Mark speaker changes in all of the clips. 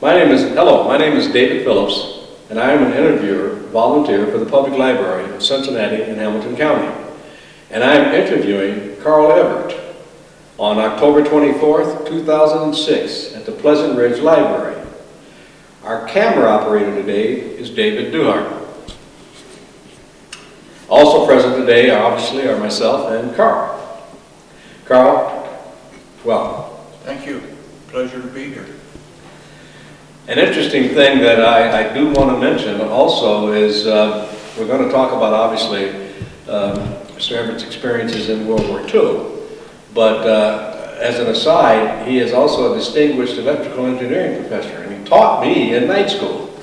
Speaker 1: My name is, hello, my name is David Phillips, and I am an interviewer, volunteer for the Public Library of Cincinnati and Hamilton County. And I am interviewing Carl Evert on October 24th, 2006 at the Pleasant Ridge Library. Our camera operator today is David Duhart. Also present today, obviously, are myself and Carl. Carl, welcome.
Speaker 2: Thank you. Pleasure to be here.
Speaker 1: An interesting thing that I, I do want to mention also is uh, we're going to talk about obviously um. Evert's experiences in World War II, but uh, as an aside, he is also a distinguished electrical engineering professor, and he taught me in night school.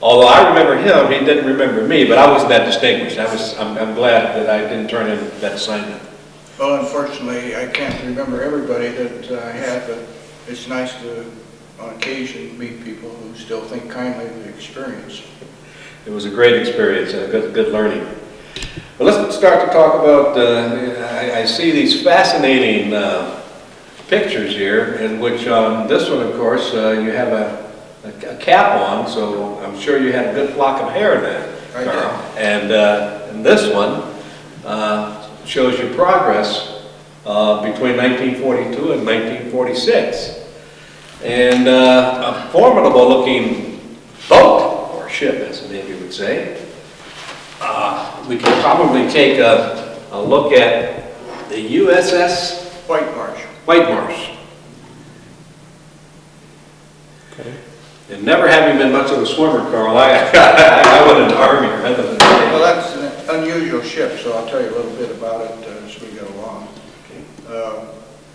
Speaker 1: Although I remember him, he didn't remember me, but I wasn't that distinguished. I was, I'm, I'm glad that I didn't turn in that assignment.
Speaker 2: Well, unfortunately, I can't remember everybody that uh, I had, but it's nice to, on occasion, meet people who still think kindly of the experience.
Speaker 1: It was a great experience and a good, good learning. But let's start to talk about, uh, I, I, see these fascinating uh, pictures here in which on um, this one, of course, uh, you have a, a, cap on, so I'm sure you had a good flock of hair then,
Speaker 2: I Carl.
Speaker 1: Did. And, uh, and this one uh, shows your progress uh, between 1942 and 1946. And a formidable looking boat, or ship as the Navy would say, uh, we can probably take a, a look at the USS
Speaker 2: Whitemarsh.
Speaker 1: White Marsh. Okay. And never having been much of a swimmer, Carl, I, I, I went in the Army rather than
Speaker 2: Well, that's an unusual ship, so I'll tell you a little bit about it uh, as we go along. Okay. Uh,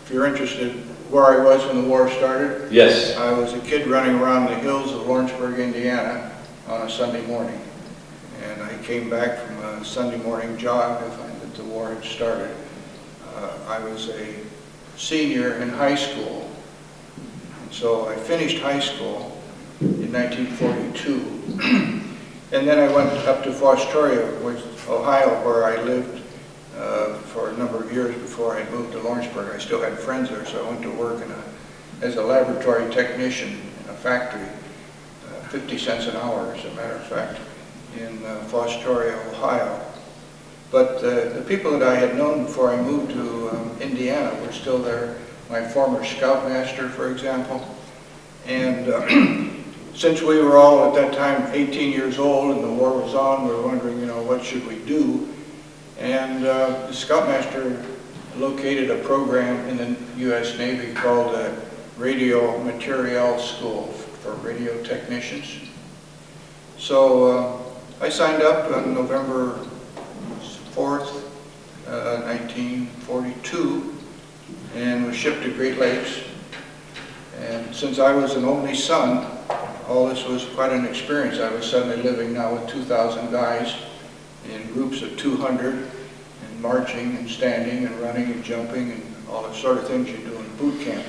Speaker 2: if you're interested where I was when the war started,
Speaker 1: yes,
Speaker 2: I was a kid running around the hills of Lawrenceburg, Indiana on a Sunday morning. And I came back from a Sunday morning jog to find that the war had started. Uh, I was a senior in high school. And so I finished high school in 1942. and then I went up to Fostoria, which, Ohio, where I lived uh, for a number of years before I moved to Lawrenceburg. I still had friends there, so I went to work in a, as a laboratory technician in a factory, uh, 50 cents an hour, as a matter of fact in uh, Fostoria, Ohio. But uh, the people that I had known before I moved to um, Indiana were still there. My former scoutmaster, for example. And uh, since we were all at that time 18 years old and the war was on, we were wondering, you know, what should we do? And uh, the scoutmaster located a program in the U.S. Navy called the Radio Materiel School for radio technicians. So uh, I signed up on November 4th, uh, 1942, and was shipped to Great Lakes. And since I was an only son, all this was quite an experience. I was suddenly living now with 2,000 guys in groups of 200 and marching and standing and running and jumping and all the sort of things you do in boot camp.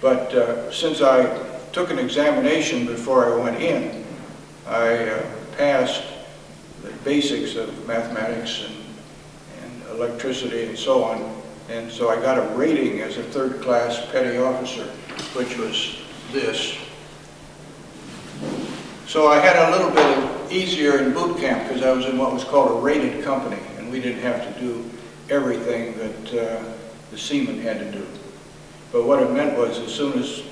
Speaker 2: But uh, since I took an examination before I went in, I uh, passed the basics of mathematics and, and electricity and so on. And so I got a rating as a third class petty officer, which was this. So I had a little bit of easier in boot camp because I was in what was called a rated company and we didn't have to do everything that uh, the seamen had to do. But what it meant was as soon as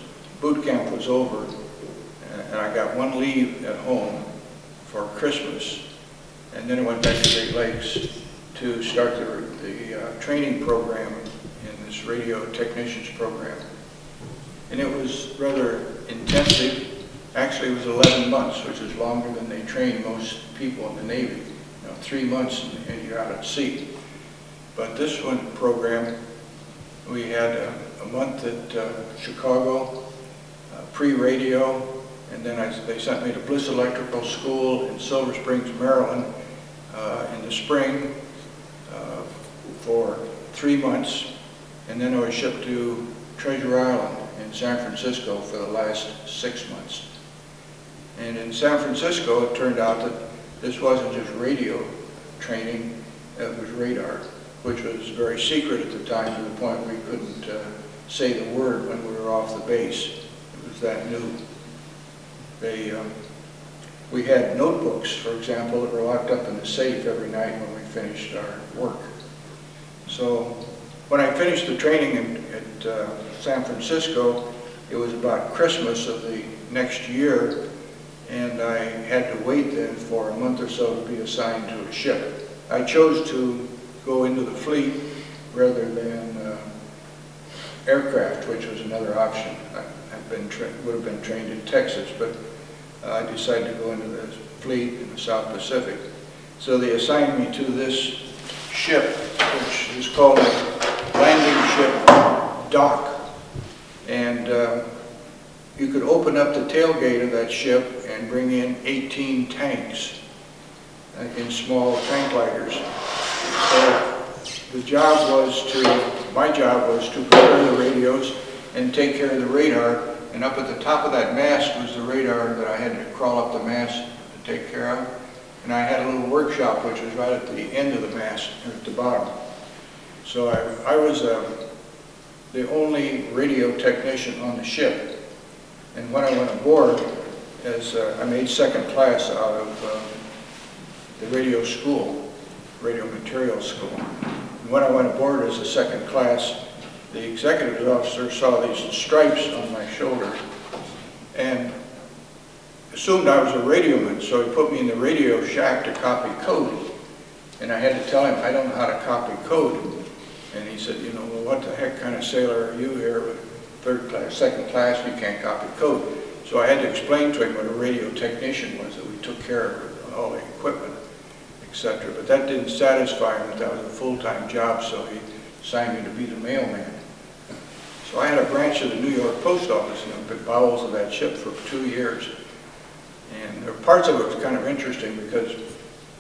Speaker 2: boot camp was over and I got one leave at home, for Christmas, and then I went back to Great Lakes to start the, the uh, training program in this radio technicians program. And it was rather intensive. Actually, it was 11 months, which is longer than they train most people in the Navy. You know, three months and you're out at sea. But this one program, we had a, a month at uh, Chicago, uh, pre-radio, and then I, they sent me to Bliss Electrical School in Silver Springs, Maryland uh, in the spring uh, for three months. And then I was shipped to Treasure Island in San Francisco for the last six months. And in San Francisco, it turned out that this wasn't just radio training, it was radar, which was very secret at the time to the point we couldn't uh, say the word when we were off the base It was that new. They, um, we had notebooks, for example, that were locked up in the safe every night when we finished our work. So when I finished the training in, at uh, San Francisco, it was about Christmas of the next year, and I had to wait then for a month or so to be assigned to a ship. I chose to go into the fleet rather than uh, aircraft, which was another option. I, I've been would have been trained in Texas, but uh, I decided to go into the fleet in the South Pacific. So they assigned me to this ship, which is called a landing ship dock. And uh, you could open up the tailgate of that ship and bring in 18 tanks uh, in small tank lighters. So the job was to, my job was to prepare the radios and take care of the radar. And up at the top of that mast was the radar that I had to crawl up the mast to take care of. And I had a little workshop which was right at the end of the mast, at the bottom. So I, I was uh, the only radio technician on the ship. And when I went aboard, as uh, I made second class out of uh, the radio school, radio materials school. And when I went aboard as a second class, the executive officer saw these stripes on my shoulder and assumed I was a radioman, so he put me in the radio shack to copy code. And I had to tell him, I don't know how to copy code. And he said, you know, well, what the heck kind of sailor are you here with third class, second class, you can't copy code. So I had to explain to him what a radio technician was, that we took care of all the equipment, etc. But that didn't satisfy him that that was a full-time job, so he signed me to be the mailman. So I had a branch of the New York Post Office in the bowels of that ship for two years. And there- parts of it was kind of interesting because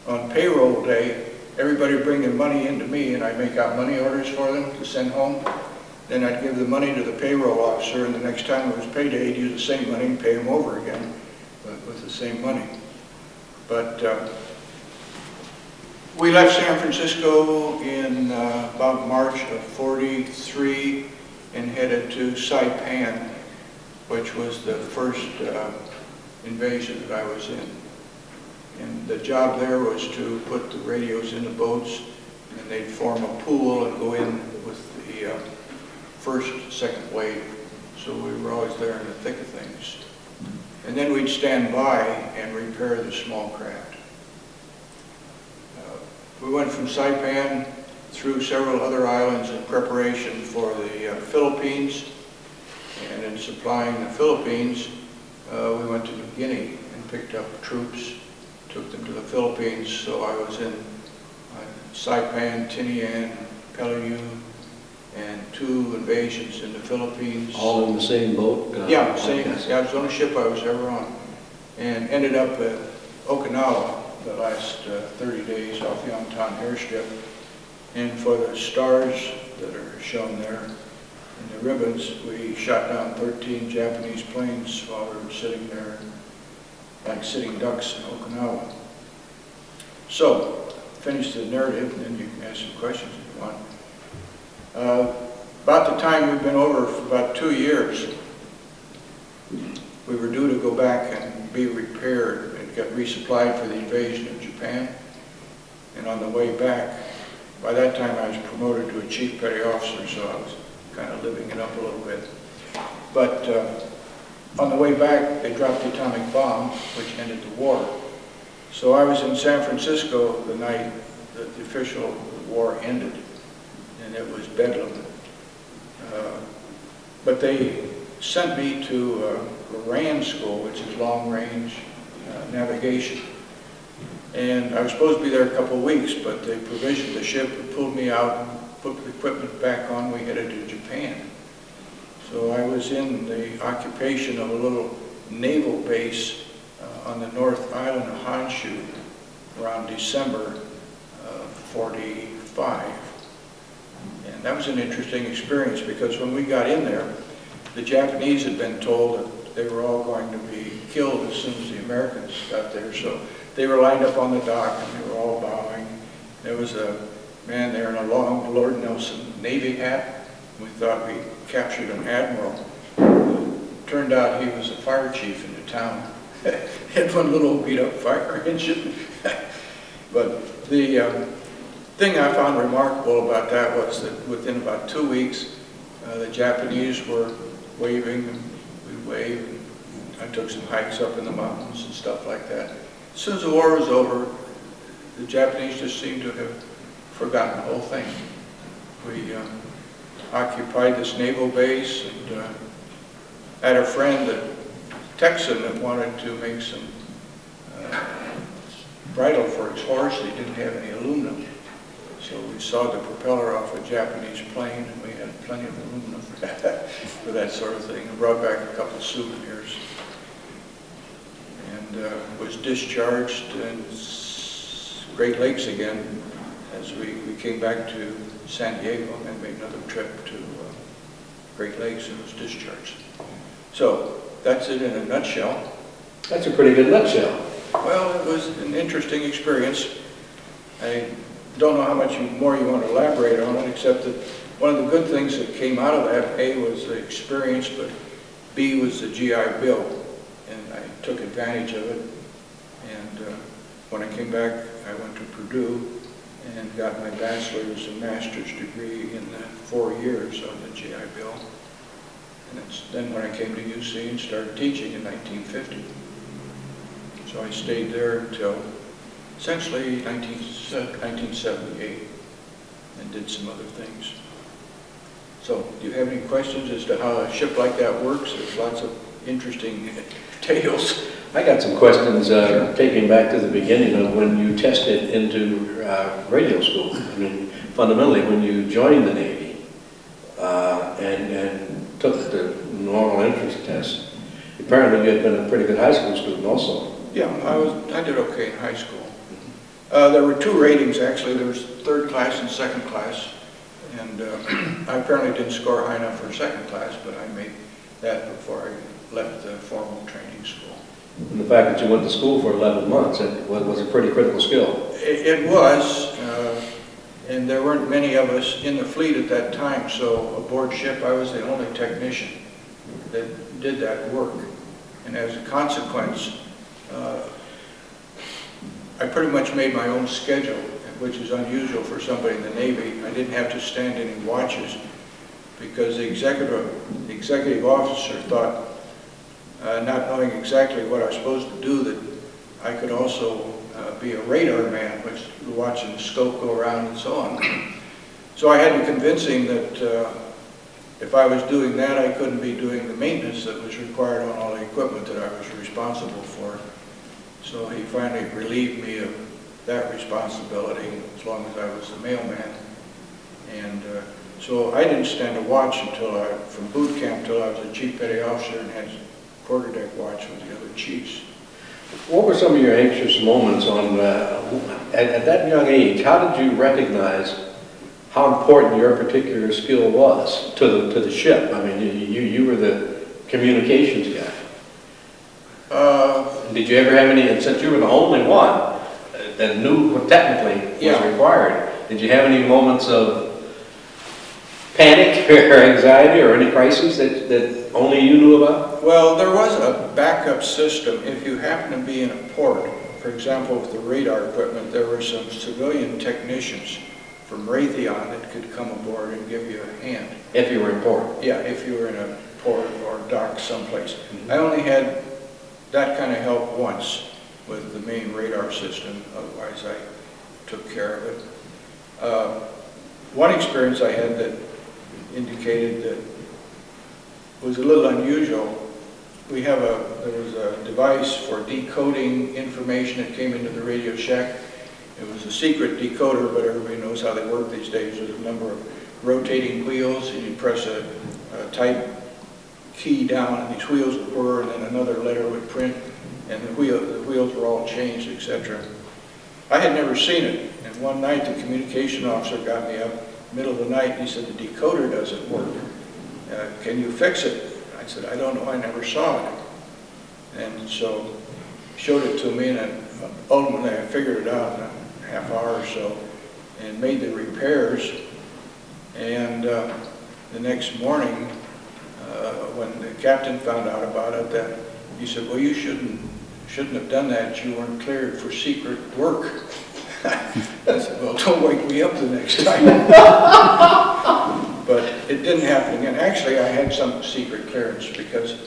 Speaker 2: on payroll day, everybody bringing money into me and I'd make out money orders for them to send home. Then I'd give the money to the payroll officer and the next time it was payday, he'd use the same money and pay him over again with, with the same money. But uh, we left San Francisco in uh, about March of 43 and headed to Saipan, which was the first uh, invasion that I was in. And the job there was to put the radios in the boats, and they'd form a pool and go in with the uh, first, second wave. So we were always there in the thick of things. And then we'd stand by and repair the small craft. Uh, We went from Saipan through several other islands in preparation for the uh, Philippines. And in supplying the Philippines, uh, we went to New Guinea and picked up troops, took them to the Philippines. So I was in uh, Saipan, Tinian, Peleliu, and two invasions in the Philippines.
Speaker 1: All in the same boat? uh,
Speaker 2: Yeah, same,
Speaker 1: okay.
Speaker 2: yeah, it was the only ship I was ever on. And ended up at Okinawa the last uh, 30 days off Yontan airstrip. And for the stars that are shown there in the ribbons, we shot down 13 Japanese planes while we were sitting there like sitting ducks in Okinawa. So, finish the narrative, and then you can ask some questions if you want. Uh, About the time we've been over for about two years, we were due to go back and be repaired and get resupplied for the invasion of Japan. And on the way back, by that time I was promoted to a chief petty officer, so I was kind of living it up a little bit. But uh, on the way back, they dropped the atomic bomb, which ended the war. So I was in San Francisco the night that the official war ended, and it was bedlam. Uh, But they sent me to uh, RAN school, which is long-range uh, navigation. And I was supposed to be there a couple of weeks, but they provisioned the ship and pulled me out and put the equipment back on. We headed to Japan. So I was in the occupation of a little naval base uh, on the North Island of Honshu around December of 45. That was an interesting experience because when we got in there, the Japanese had been told that they were all going to be killed as soon as the Americans got there. So they were lined up on the dock and they were all bowing. There was a man there in a long Lord Nelson Navy hat. We thought we captured an admiral. The turned out he was a fire chief in the town. Had one little beat-up fire engine. But the um, thing I found remarkable about that was that within about two weeks, uh, the Japanese were waving, and we waved. and I took some hikes up in the mountains and stuff like that. As soon as the war was over, the Japanese just seemed to have forgotten the whole thing. We um, occupied this naval base and uh, had a friend, a Texan, that wanted to make some uh, bridle for his horse. He didn't have any aluminum. So we sawed the propeller off a Japanese plane and we had plenty of aluminum for that, for that sort of thing. And brought back a couple of souvenirs. And uh, was discharged in Great Lakes again as we, we came back to San Diego and made another trip to uh, Great Lakes and was discharged. So that's it in a nutshell.
Speaker 1: That's a pretty good nutshell.
Speaker 2: Well, it was an interesting experience. I don't know how much more you want to elaborate on it, except that one of the good things that came out of that, A, was the experience, but B, was the GI Bill, and I took advantage of it. And uh, when I came back, I went to Purdue and got my bachelor's and master's degree in four years on the GI Bill. And then when I came to UC and started teaching in 1950. So I stayed there until essentially 19 1978 and did some other things. So do you have any questions as to how a ship like that works? There's lots of interesting tales.
Speaker 1: I got some questions, uh, taking back to the beginning of when you tested into uh, radio school. I mean, fundamentally, when you joined the Navy uh, and, and took the normal entrance test, apparently you had been a pretty good high school student also.
Speaker 2: Yeah, I was, I did okay in high school. Uh, there were two ratings, actually. There was third class and second class. And uh, I apparently didn't score high enough for second class, but I made that before I left the formal training school.
Speaker 1: And the fact that you went to school for 11 months, it was was a pretty critical skill.
Speaker 2: It it was, uh, and there weren't many of us in the fleet at that time, so aboard ship, I was the only technician that did that work. And as a consequence, uh, I pretty much made my own schedule, which is unusual for somebody in the Navy. I didn't have to stand any watches because the executive, the executive officer thought, uh, not knowing exactly what I was supposed to do, that I could also uh, be a radar man, which watching the scope go around and so on. So I had to convince him that uh, if I was doing that, I couldn't be doing the maintenance that was required on all the equipment that I was responsible for. So he finally relieved me of that responsibility as long as I was the mailman. And uh, so I didn't stand a watch until I, from boot camp till I was a chief petty officer and had quarterdeck watch with the other chiefs.
Speaker 1: What were some of your anxious moments on, uh, at, at that young age, how did you recognize how important your particular skill was to the, to the ship? I mean, you, you you were the communications guy.
Speaker 2: Uh,
Speaker 1: Did you ever have any, and since you were the only one uh, that knew what technically was
Speaker 2: Yeah.
Speaker 1: required, did you have any moments of panic or anxiety or any crises that, that only you knew about?
Speaker 2: Well, there was a backup system. If you happen to be in a port, for example, with the radar equipment, there were some civilian technicians from Raytheon that could come aboard and give you a hand.
Speaker 1: If you were in port?
Speaker 2: Yeah, if you were in a port or dock someplace. I only had that kind of helped once with the main radar system, otherwise I took care of it. Uh, One experience I had that indicated that was a little unusual. We have a, there was a device for decoding information that came into the Radio Shack. It was a secret decoder, but everybody knows how they work these days. There's a number of rotating wheels, and you press a a type key down, and these wheels would whir, and then another letter would print, and the wheel, the wheels were all changed, etc. I had never seen it, and one night the communication officer got me up, middle of the night, and he said, the decoder doesn't work. Uh, Can you fix it? I said, I don't know, I never saw it. And so showed it to me, and then ultimately I figured it out in a half hour or so, and made the repairs. And uh, the next morning, when the captain found out about it, that he said, well, you shouldn't, shouldn't have done that, you weren't cleared for secret work. I said, well, don't wake me up the next time. But it didn't happen again. Actually, I had some secret clearance because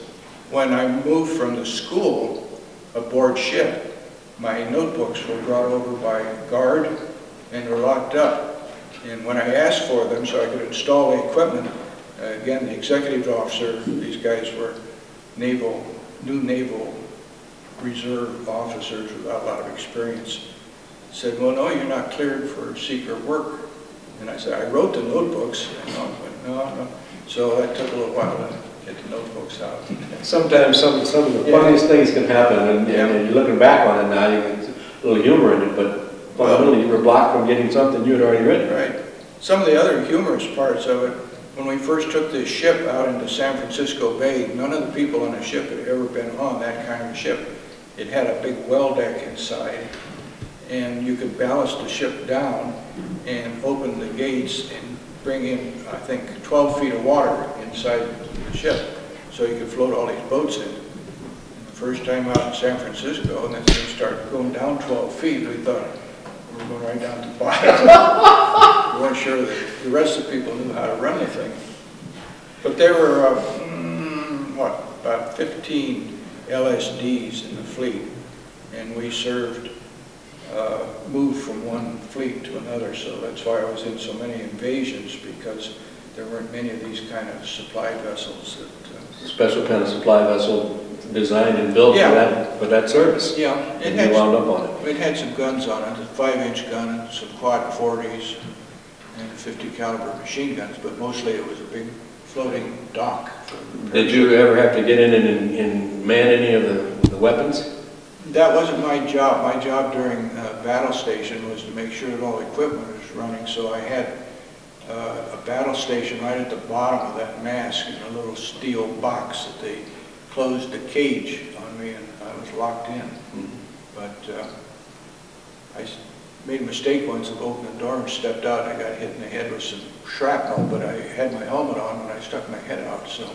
Speaker 2: when I moved from the school aboard ship, my notebooks were brought over by guard and were locked up. And when I asked for them so I could install the equipment, uh, Uh, again, the executive officer, these guys were naval, new naval reserve officers without a lot of experience, said, well, no, you're not cleared for secret work. And I said, I wrote the notebooks, and I went, no, no. So that took a little while to get the notebooks out.
Speaker 1: Sometimes some, some of the
Speaker 2: Yeah.
Speaker 1: funniest things can happen, and,
Speaker 2: Yeah.
Speaker 1: and you're looking back on it now, you can, a little humor in it, but fundamentally, you were blocked from getting something you had already written.
Speaker 2: Right. Some of the other humorous parts of it, when we first took this ship out into San Francisco Bay, none of the people on the ship had ever been on that kind of a ship. It had a big well deck inside, and you could ballast the ship down and open the gates and bring in, I think, 12 feet of water inside the ship, so you could float all these boats in. The First time out in San Francisco, and then they started going down 12 feet, we thought, we were going right down to the bottom. We weren't sure that the rest of the people knew how to run the thing. But there were, uh, mm, what, about 15 LSDs in the fleet, and we served, uh, moved from one fleet to another, so that's why I was in so many invasions, because there weren't many of these kind of supply vessels that, uh,
Speaker 1: Special kind of supply vessel designed and built for that, for that service.
Speaker 2: yeah, it
Speaker 1: And
Speaker 2: had
Speaker 1: you wound up on it.
Speaker 2: It had some guns on it, a five-inch gun and some quad forties and 50 caliber machine guns, but mostly it was a big floating dock.
Speaker 1: Did you ever have to get in and, and man any of the, the weapons?
Speaker 2: That wasn't my job. My job during uh, battle station was to make sure that all the equipment was running, so I had uh, a battle station right at the bottom of that mask in a little steel box that they closed the cage on me and I was locked in. But uh, I made a mistake once of opening the door and stepped out, I got hit in the head with some shrapnel, but I had my helmet on when I stuck my head out, so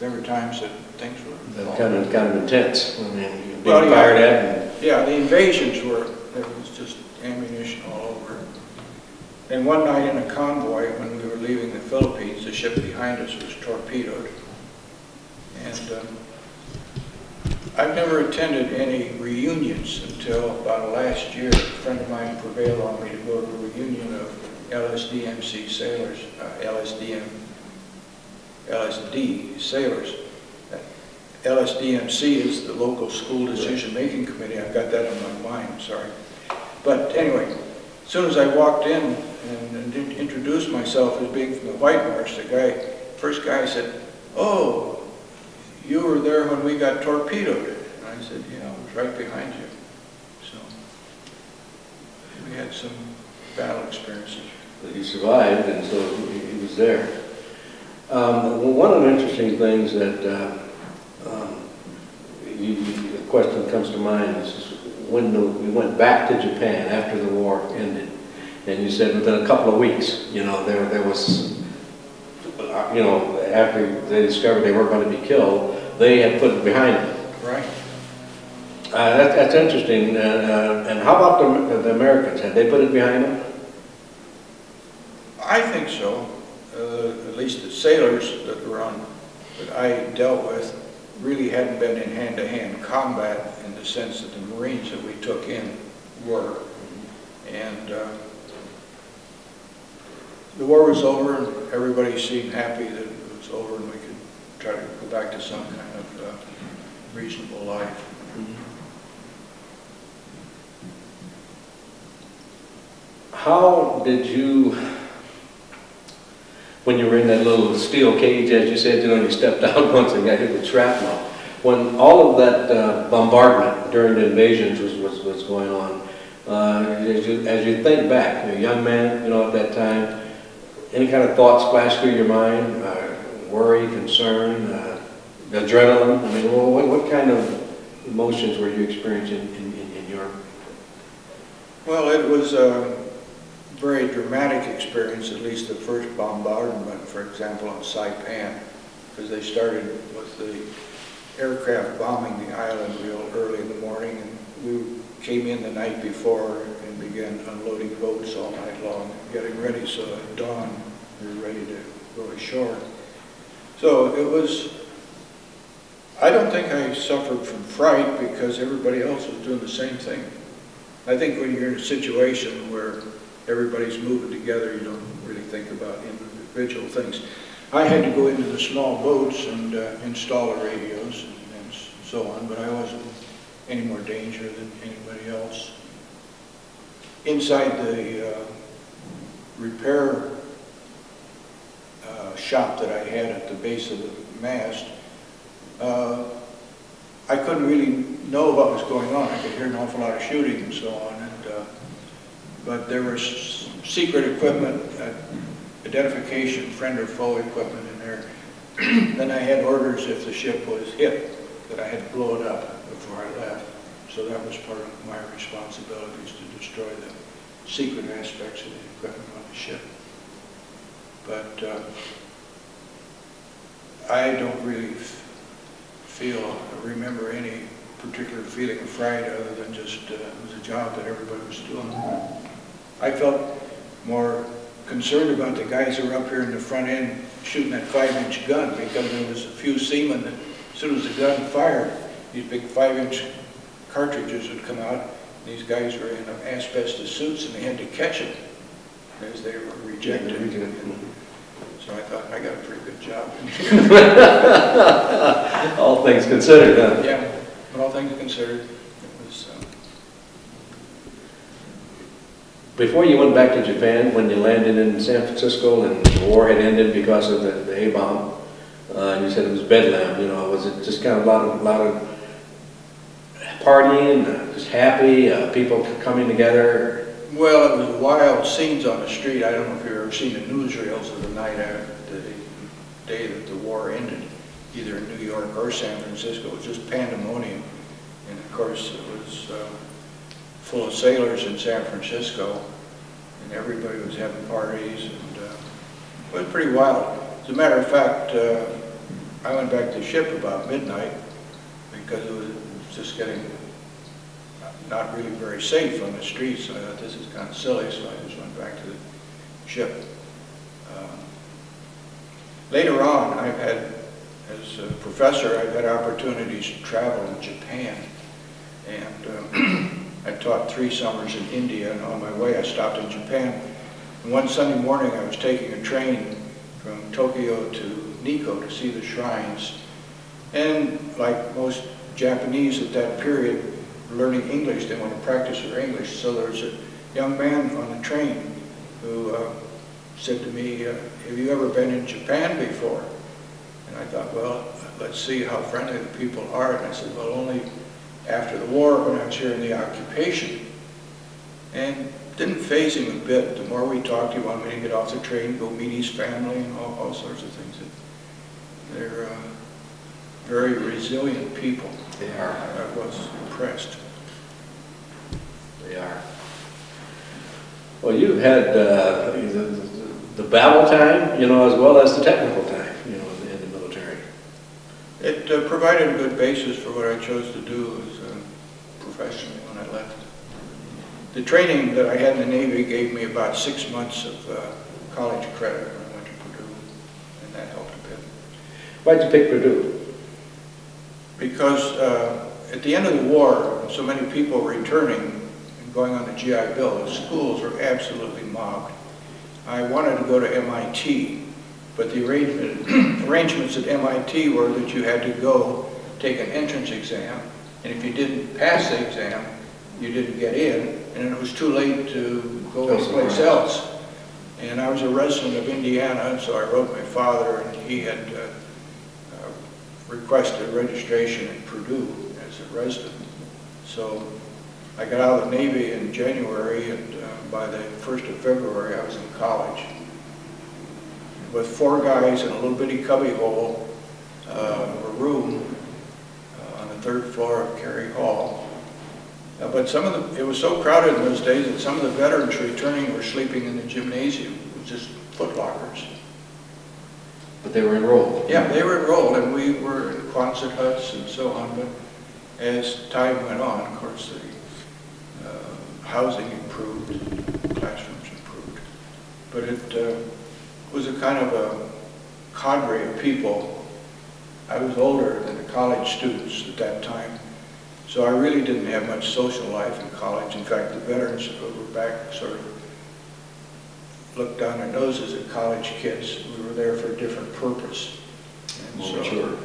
Speaker 2: there were times that things were...
Speaker 1: That kind of, kind of intense, I mean, you're
Speaker 2: Well,
Speaker 1: being
Speaker 2: yeah.
Speaker 1: fired at
Speaker 2: Yeah, the invasions were, there was just ammunition all over. And one night in a convoy, when we were leaving the Philippines, the ship behind us was torpedoed. And um, I've never attended any reunions until about last year. A friend of mine prevailed on me to go to a reunion of LSDMC sailors, uh, LSDM, LSD sailors. LSDMC is the local school decision-making committee. I've got that in my mind, sorry. But anyway, as soon as I walked in and and introduced myself as being from the Whitemarsh, the guy, first guy said, "Oh, you were there when we got torpedoed." And I said, "Yeah, I was right behind you." So we had some battle experiences.
Speaker 1: But he survived, and so he was there. Um, One of the interesting things that, uh, um, you, the question comes to mind is when the- we went back to Japan after the war ended, and you said within a couple of weeks, you know, there, there was, uh, you know, after they discovered they weren't going to be killed, they had put it behind them.
Speaker 2: Right.
Speaker 1: Uh, that, that's interesting, uh, uh, and how about the, the Americans, had they put it behind them?
Speaker 2: I think so. Uh, At least the sailors that were on, that I dealt with, really hadn't been in hand-to-hand combat in the sense that the Marines that we took in were. And uh, the war was over, and everybody seemed happy that over, and we could try to go back to some kind of uh, reasonable life.
Speaker 1: How did you, when you were in that little steel cage, as you said, you know, you stepped out once and got hit with shrapnel, when all of that uh, bombardment during the invasions was, was, was going on, uh, as you, as you think back, you're a young man, you know, at that time, any kind of thoughts flash through your mind, uh, worry, concern, uh, adrenaline? I mean, what, what kind of emotions were you experiencing in, in, in your
Speaker 2: Well, it was a very dramatic experience, at least the first bombardment, for example, on Saipan. because they started with the aircraft bombing the island real early in the morning, and we came in the night before and began unloading boats all night long, getting ready, so at dawn, we were ready to go ashore. So it was, I don't think I suffered from fright because everybody else was doing the same thing. I think when you're in a situation where everybody's moving together, you don't really think about individual things. I had to go into the small boats and uh, install the radios and and so on, but I wasn't any more danger than anybody else. Inside the uh, repair uh, shop that I had at the base of the mast, uh, I couldn't really know what was going on. I could hear an awful lot of shooting and so on, and, uh, but there was secret equipment, uh, identification, friend or foe equipment in there. Then I had orders if the ship was hit, that I had to blow it up before I left. So that was part of my responsibilities to destroy the secret aspects of the equipment on the ship. But uh, I don't really feel, or remember any particular feeling of fright other than just, uh, it was a job that everybody was doing. I felt more concerned about the guys who were up here in the front end shooting that five-inch gun because there was a few seamen that, as soon as the gun fired, these big five-inch cartridges would come out. These guys were in asbestos suits and they had to catch them as they were rejected. So I thought, I got a pretty good job.
Speaker 1: All things considered, huh?
Speaker 2: Yeah, but all things considered, it was, uh,
Speaker 1: Before you went back to Japan, when you landed in San Francisco and the war had ended because of the, the A-bomb, uh, you said it was bedlam, you know, was it just kind of a lot of, lot of partying, uh, just happy, uh, people coming together?
Speaker 2: Well, it was wild scenes on the street. I don't know if you've ever seen the newsreels of the night after the day that the war ended, either in New York or San Francisco. It was just pandemonium. And of course, it was uh, full of sailors in San Francisco, and everybody was having parties, and uh, it was pretty wild. As a matter of fact, uh, I went back to the ship about midnight because it was just getting not really very safe on the streets, so I thought this is kind of silly, so I just went back to the ship. Um, Later on, I've had, as a professor, I've had opportunities to travel in Japan, and um, I taught three summers in India, and on my way I stopped in Japan. And one Sunday morning, I was taking a train from Tokyo to Nikko to see the shrines, and like most Japanese at that period, learning English, they want to practice their English. So there's a young man on the train who uh, said to me, uh, have you ever been in Japan before? And I thought, well, let's see how friendly the people are. And I said, well, only after the war when I was here in the occupation. And didn't phase him a bit. The more we talked, he wanted me to get off the train, go meet his family and all, all sorts of things. They're uh, very resilient people.
Speaker 1: They are.
Speaker 2: I was impressed.
Speaker 1: They are. Well, you've had uh, the, the battle time, you know, as well as the technical time, you know, in the, military.
Speaker 2: It uh, provided a good basis for what I chose to do as a professionally when I left. The training that I had in the Navy gave me about six months of uh, college credit when I went to Purdue, and that helped a bit.
Speaker 1: Why'd you pick Purdue?
Speaker 2: Because uh, the end of the war, so many people were returning and going on the GI Bill, the schools were absolutely mobbed. I wanted to go to MIT, but the arrangement, arrangements at MIT were that you had to go take an entrance exam, and if you didn't pass the exam, you didn't get in, and it was too late to go anyplace
Speaker 1: somewhere
Speaker 2: else. And I was a resident of Indiana, so I wrote my father, and he had uh, uh, requested registration at Purdue resident. So I got out of the Navy in January, and uh, by the 1st of February, I was in college. With four guys in a little bitty cubbyhole, uh, a room uh, on the third floor of Cary Hall. Uh, But some of the, it was so crowded in those days that some of the veterans returning were sleeping in the gymnasium, with just foot lockers.
Speaker 1: But they were enrolled.
Speaker 2: Yeah, they were enrolled, and we were in Quonset huts and so on, but as time went on, of course, the uh, housing improved, classrooms improved. But it uh, was a kind of a cadre of people. I was older than the college students at that time, so I really didn't have much social life in college. In fact, the veterans who were back sort of looked down their noses at college kids. We were there for a different purpose. And
Speaker 1: More
Speaker 2: so
Speaker 1: mature.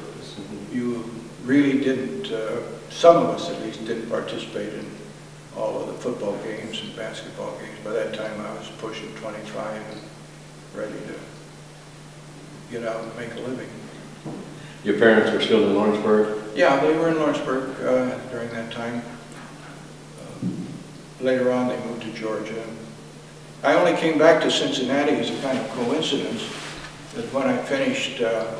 Speaker 2: you really didn't, uh, some of us at least, didn't participate in all of the football games and basketball games. By that time, I was pushing 25 and ready to get out and make a living.
Speaker 1: Your parents were still in Lawrenceburg?
Speaker 2: Yeah, they were in Lawrenceburg uh, during that time. Um, Later on, they moved to Georgia. I only came back to Cincinnati as a kind of coincidence, that when I finished uh,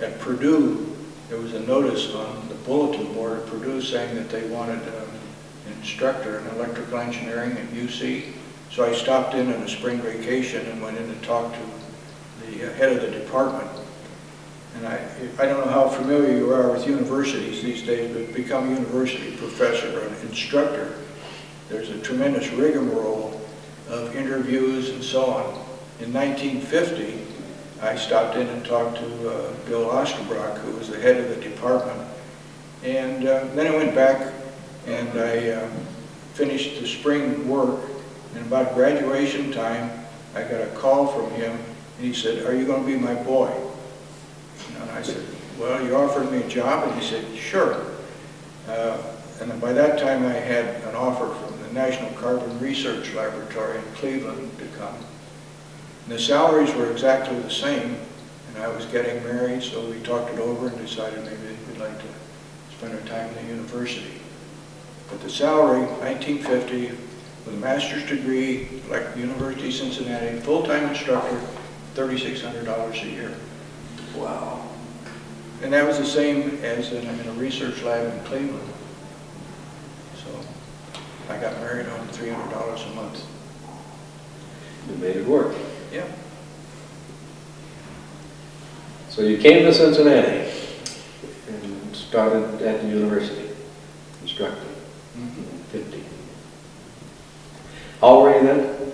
Speaker 2: at Purdue, there was a notice on bulletin board at Purdue saying that they wanted an instructor in electrical engineering at UC. So I stopped in on a spring vacation and went in to talk to the uh, head of the department. And I, I don't know how familiar you are with universities these days, but become a university professor or an instructor, there's a tremendous rigmarole of interviews and so on. In 1950, I stopped in and talked to uh, Bill Osterbrock, who was the head of the department. And uh, then I went back and I uh, finished the spring work. And about graduation time, I got a call from him, and he said, "Are you going to be my boy?" And I said, well, you offered me a job? And he said, sure. Uh, And by that time, I had an offer from the National Carbon Research Laboratory in Cleveland to come. And the salaries were exactly the same, and I was getting married, so we talked it over and decided maybe spend our time in the university. But the salary, 1950, with a master's degree, like the University of Cincinnati, full-time instructor, $3,600 a year.
Speaker 1: Wow.
Speaker 2: And that was the same as in, in a research lab in Cleveland. So I got married on $300 a month.
Speaker 1: You made it work.
Speaker 2: Yeah.
Speaker 1: So you came to Cincinnati started at the university, instructing, in 50. How old were you then?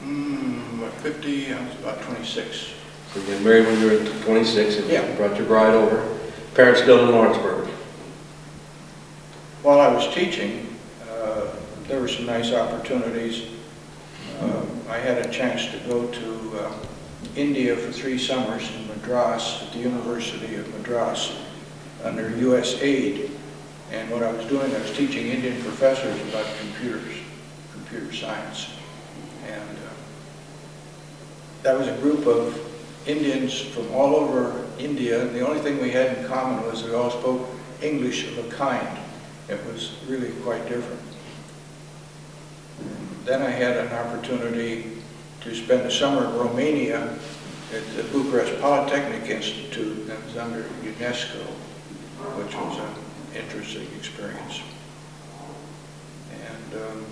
Speaker 2: Mm, what, 50, I was about 26.
Speaker 1: So you got married when you were 26 and
Speaker 2: Yeah.
Speaker 1: brought your bride over. Parents still in Lawrenceburg.
Speaker 2: While I was teaching, uh, there were some nice opportunities. Um, I had a chance to go to uh, India for three summers in Madras, at the University of Madras, under U.S. aid. And what I was doing, I was teaching Indian professors about computers, computer science. And uh, that was a group of Indians from all over India. And the only thing we had in common was we all spoke English of a kind. It was really quite different. Then I had an opportunity to spend the summer in Romania at the Bucharest Polytechnic Institute that was under UNESCO, which was an interesting experience. And um,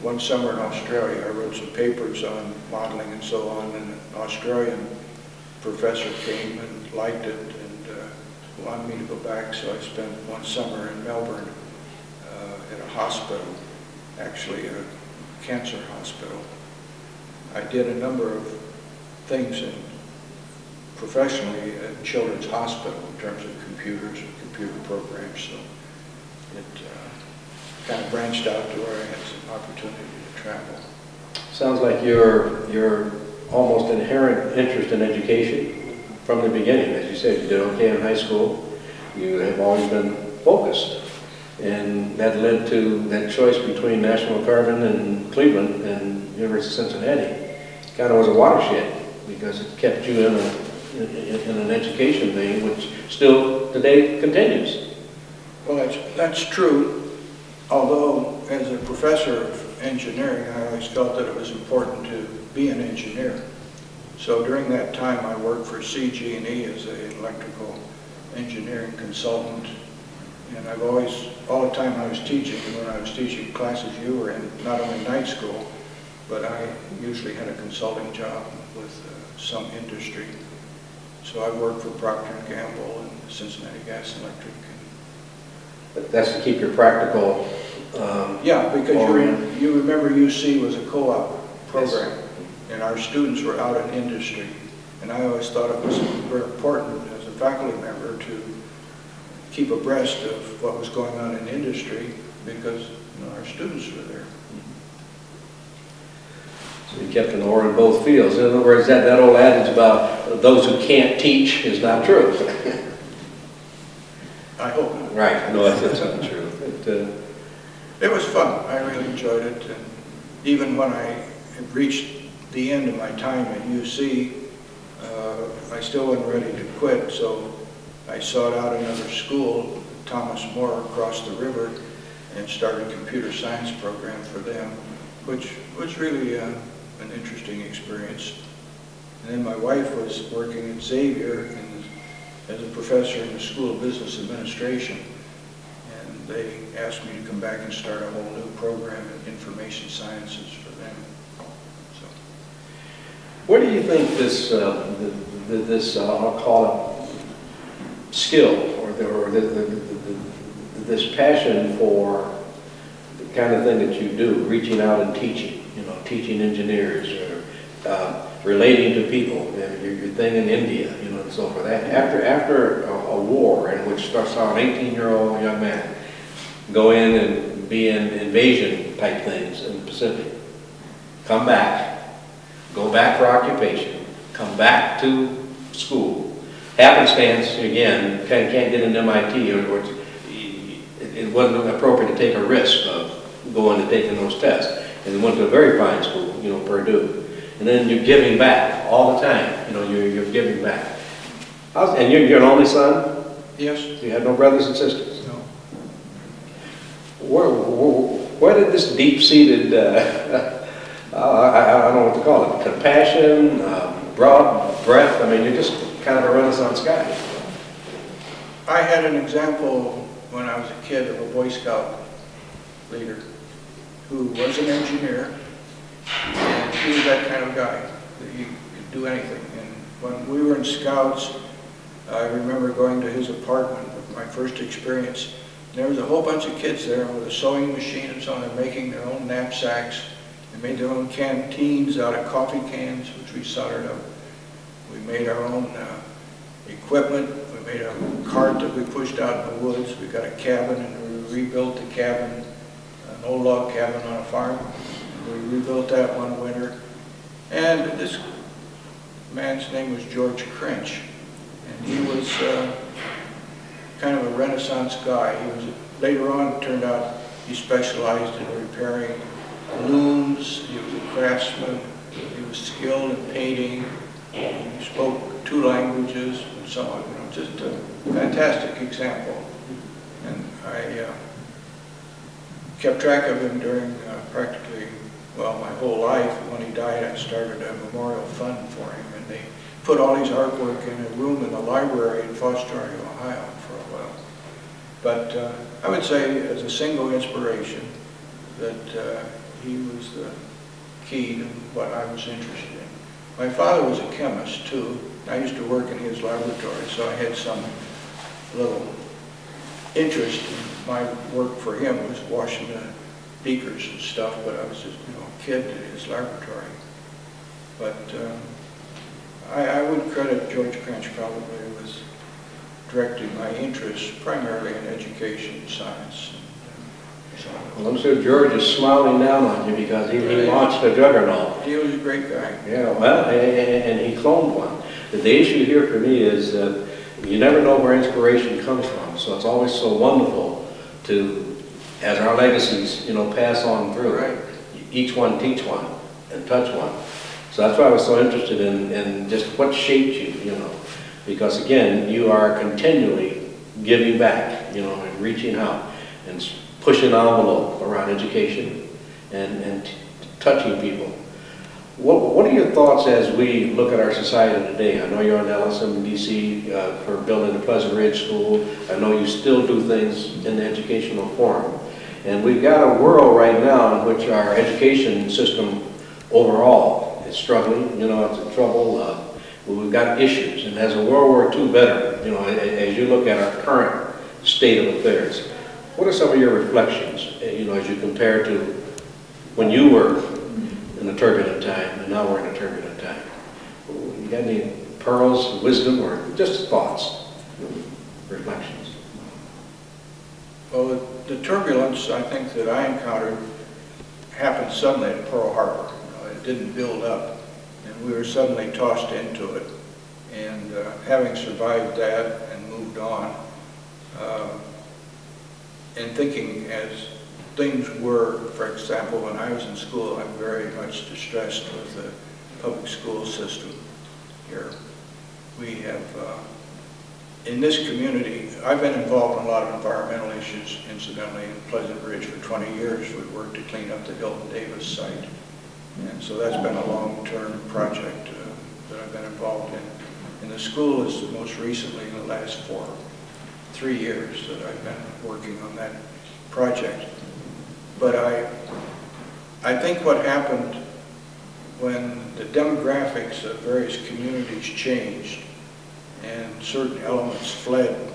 Speaker 2: one summer in Australia, I wrote some papers on modeling and so on, and an Australian professor came and liked it and uh, wanted me to go back, so I spent one summer in Melbourne uh, at a hospital, actually a cancer hospital. I did a number of things in, professionally at Children's Hospital in terms of computers and computer programs, so it uh, kind of branched out to where I had some opportunity to travel.
Speaker 1: Sounds like your, your almost inherent interest in education from the beginning. As you said, you did okay in high school. You have always been focused. And that led to that choice between National Carbon and Cleveland and University of Cincinnati. Kind of was a watershed because it kept you in, a, in, in an education thing, which still today continues.
Speaker 2: Well, that's, that's true, although as a professor of engineering, I always felt that it was important to be an engineer. So during that time, I worked for CG&E as an electrical engineering consultant. And I've always, all the time I was teaching, when I was teaching classes you were in, not only night school, but I usually had a consulting job with uh, some industry. So I worked for Procter and Gamble and Cincinnati Gas and Electric.
Speaker 1: But That's to keep your practical, um,
Speaker 2: Yeah, because re- you remember UC was a co-op program, and our students were out in industry. And I always thought it was very important as a faculty member to keep abreast of what was going on in industry because, you know, our students were there.
Speaker 1: so you kept an oar in both fields. In other words, that, that old adage about those who can't teach is not true.
Speaker 2: I hope not.
Speaker 1: Right, no, that's, that's not true. It, uh,
Speaker 2: It was fun. I really enjoyed it. And even when I had reached the end of my time at UC, uh, I still wasn't ready to quit, so I sought out another school, Thomas More, across the river, and started a computer science program for them, which was really uh, an interesting experience. And then my wife was working at Xavier the- as a professor in the School of Business Administration. And they asked me to come back and start a whole new program in information sciences for them. So,
Speaker 1: Where do you think this, uh, th- th- this, uh, I'll call it skill, or the, or the, the- the- the- this passion for the kind of thing that you do, reaching out and teaching, you know, teaching engineers, or uh, relating to people, your, your thing in India, you know, and so forth. After, after a, a war in which starts out an 18-year-old young man go in and be in invasion type things in the Pacific, come back, go back for occupation, come back to school. Happenstance, again, can't, can't get into MIT, or it's- it, it wasn't appropriate to take a risk of going and taking those tests. And went to a very fine school, you know, Purdue. And then you're giving back all the time, you know, you're, you're giving back. How's- And you're, you're an only son?
Speaker 2: yes,
Speaker 1: You have no brothers and sisters?
Speaker 2: no,
Speaker 1: Where, where, where did this deep-seated, uh, I, I I don't know what to call it, compassion, um, broad breadth, I mean, you're just kind of a renaissance guy.
Speaker 2: I had an example when I was a kid of a Boy Scout leader who was an engineer, and he was that kind of guy, that he could do anything. And when we were in Scouts, I remember going to his apartment with my first experience. There was a whole bunch of kids there with a sewing machine and so on, and making their own knapsacks. They made their own canteens out of coffee cans, which we soldered up. We made our own uh, equipment. We made a cart that we pushed out in the woods. We got a cabin and we rebuilt the cabin, an old log cabin on a farm. We rebuilt that one winter. And this man's name was George Crinch. And he was uh, kind of a renaissance guy. He was, later on, it turned out he specialized in repairing looms. He was a craftsman. He was skilled in painting. He spoke two languages and so on, you know, just a fantastic example. And I uh, kept track of him during uh, practically, well, my whole life. When he died, I started a memorial fund for him, and they put all his artwork in a room in the library in Fostoria, Ohio for a while. But uh, I would say, as a single inspiration, that uh, he was the key to what I was interested in. My father was a chemist too. I used to work in his laboratory, so I had some little interest in my work for him was washing the beakers and stuff, but I was just, kid in his laboratory. But um, I, I would credit George Crunch probably with directing my interest primarily in education and science. on.
Speaker 1: Well, I'm sure George is smiling down on you because he, he launched a juggernaut.
Speaker 2: He was a great guy.
Speaker 1: Yeah, well, and, and and he cloned one. The issue here for me is that you never know where inspiration comes from, so it's always so wonderful to, as our legacies, you know, pass on through.
Speaker 2: Right.
Speaker 1: Each one teach one and touch one. So that's why I was so interested in, in just what shaped you, you know. Because again, you are continually giving back, you know, and reaching out and pushing the envelope around education and, and touching people. What, what are your thoughts as we look at our society today? I know you're on Ellison, DC, uh, for building the Pleasant Ridge School. I know you still do things in the educational forum. And we've got a world right now in which our education system overall is struggling, you know, it's in trouble, uh, we've got issues, and as a World War II veteran, you know, as you look at our current state of affairs, what are some of your reflections, uh, you know, as you compare to when you were in a turbulent time, and now we're in a turbulent time? You got any pearls, wisdom, or just thoughts, reflections?
Speaker 2: Well, the- turbulence, I think, that I encountered happened suddenly at Pearl Harbor. You know, It didn't build up, and we were suddenly tossed into it. And uh, having survived that and moved on, uh, and thinking as things were, for example, when I was in school, I'm very much distressed with the public school system here. We have uh, in this community, I've been involved in a lot of environmental issues, incidentally, in Pleasant Ridge for 20 years. We worked to clean up the Hilton Davis site. And so that's been a long-term project uh, that I've been involved in. And the school is most recently in the last four, three years that I've been working on that project. But I, I think what happened when the demographics of various communities changed, and certain elements fled,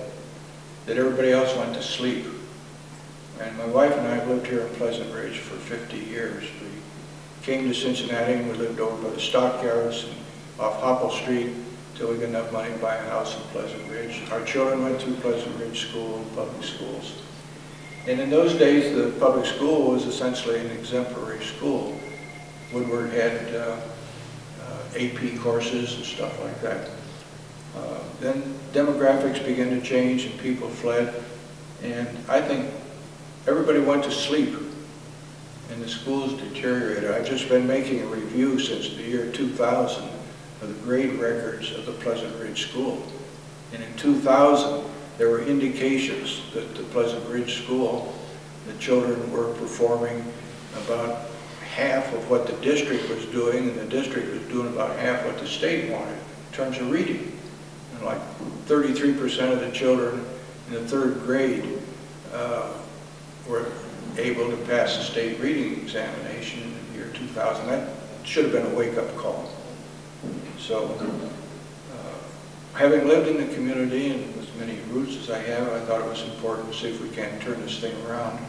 Speaker 2: that everybody else went to sleep. And my wife and I have lived here in Pleasant Ridge for 50 years. We came to Cincinnati and we lived over by the stockyards and off Hopple Street till we got enough money to buy a house in Pleasant Ridge. Our children went through Pleasant Ridge School, and public schools. And in those days, the public school was essentially an exemplary school. Woodward had uh, uh, AP courses and stuff like that. Uh, Then demographics began to change and people fled. And I think everybody went to sleep and the schools deteriorated. I've just been making a review since the year 2000 of the grade records of the Pleasant Ridge School. And in 2000, there were indications that the Pleasant Ridge School, the children were performing about half of what the district was doing, and the district was doing about half what the state wanted in terms of reading. Like 33% of the children in the third grade uh, were able to pass the state reading examination in the year 2000. That should have been a wake-up call. So, uh, having lived in the community and with many roots as I have, I thought it was important to see if we can't turn this thing around.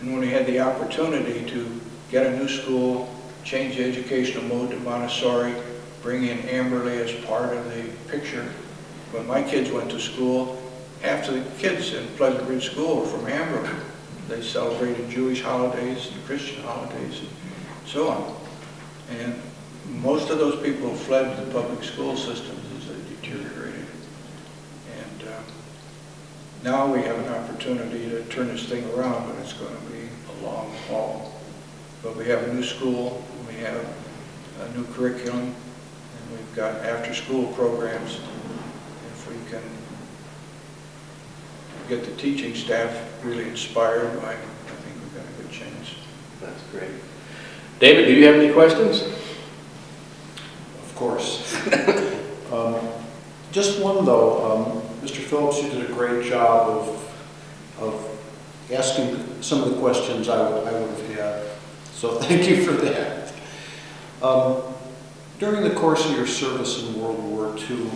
Speaker 2: And when we had the opportunity to get a new school, change the educational mode to Montessori, bring in Amberley as part of the picture. When my kids went to school, half the kids in Pleasant Ridge School were from Amberley. They celebrated Jewish holidays and Christian holidays and so on. And most of those people fled the public school systems as they deteriorated. And uh, now we have an opportunity to turn this thing around, but it's going to be a long haul. But we have a new school, we have a new curriculum, and we've got after-school programs. If we can get the teaching staff really inspired, I, I think we've got a good chance.
Speaker 1: That's great. David, do you have any questions?
Speaker 3: Of course. Um, Just one though, um, Mr. Phillips, you did a great job of, of asking some of the questions I would, I would have had. So thank you for that. Um, During the course of your service in World War II,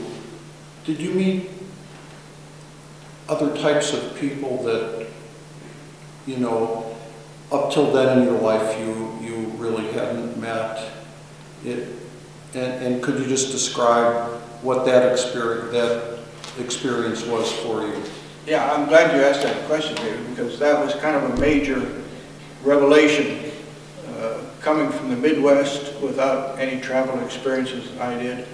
Speaker 3: did you meet other types of people that, you know, up till then in your life, you, you really hadn't met? It, and, and could you just describe what that experience, that experience was for you?
Speaker 2: Yeah, I'm glad you asked that question, David, because that was kind of a major revelation, uh, coming from the Midwest without any travel experiences I did.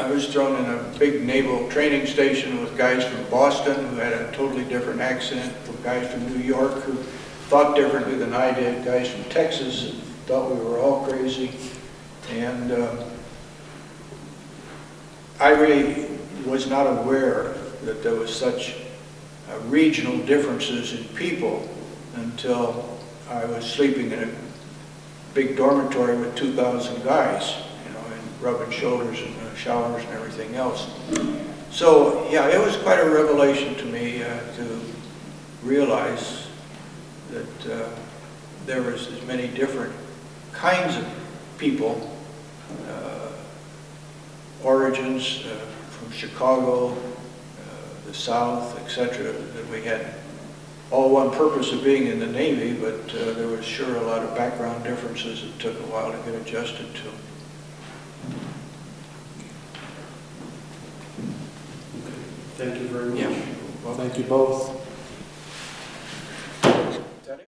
Speaker 2: I was thrown in a big naval training station with guys from Boston who had a totally different accent, with guys from New York who thought differently than I did, guys from Texas who thought we were all crazy. And uh, I really was not aware that there was such uh, regional differences in people until I was sleeping in a big dormitory with 2,000 guys, you know, and rubbing shoulders and showers and everything else. So, yeah, it was quite a revelation to me uh, to realize that uh, there was as many different kinds of people uh, origins uh, from Chicago, uh, the South, et cetera, that we had all one purpose of being in the Navy, but uh, there was sure a lot of background differences that took a while to get adjusted to.
Speaker 3: Thank you very much.
Speaker 2: Yeah. Well,
Speaker 3: thank you both.